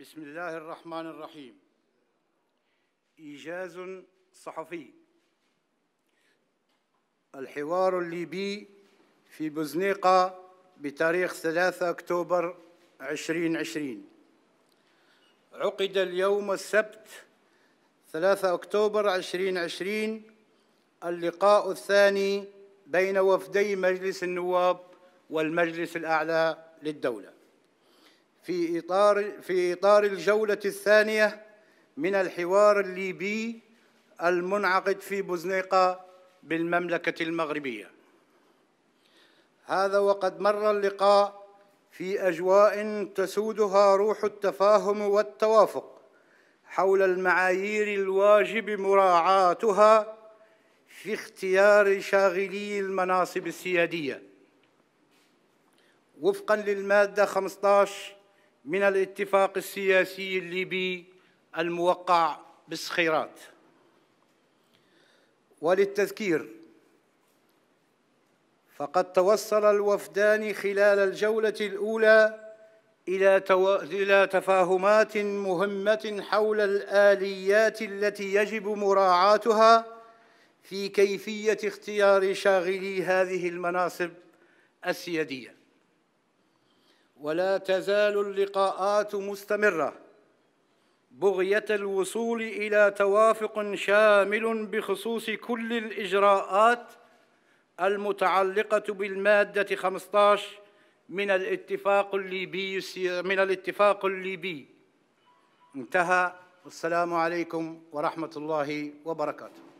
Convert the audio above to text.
بسم الله الرحمن الرحيم. إيجاز صحفي. الحوار الليبي في بوزنيقة بتاريخ 3 أكتوبر 2020 عقد اليوم السبت 3 أكتوبر 2020 اللقاء الثاني بين وفدي مجلس النواب والمجلس الأعلى للدولة. في إطار في إطار الجولة الثانية من الحوار الليبي المنعقد في بوزنيقة بالمملكة المغربية. هذا وقد مر اللقاء في أجواء تسودها روح التفاهم والتوافق حول المعايير الواجب مراعاتها في اختيار شاغلي المناصب السيادية. وفقا للمادة 15 من الاتفاق السياسي الليبي الموقع بالسخيرات وللتذكير فقد توصل الوفدان خلال الجولة الأولى إلى, تو... إلى تفاهمات مهمة حول الآليات التي يجب مراعاتها في كيفية اختيار شاغلي هذه المناصب السيادية. ولا تزال اللقاءات مستمرة. بغية الوصول إلى توافق شامل بخصوص كل الإجراءات المتعلقة بالمادة 15 من الاتفاق الليبي من الاتفاق الليبي. انتهى. والسلام عليكم ورحمة الله وبركاته.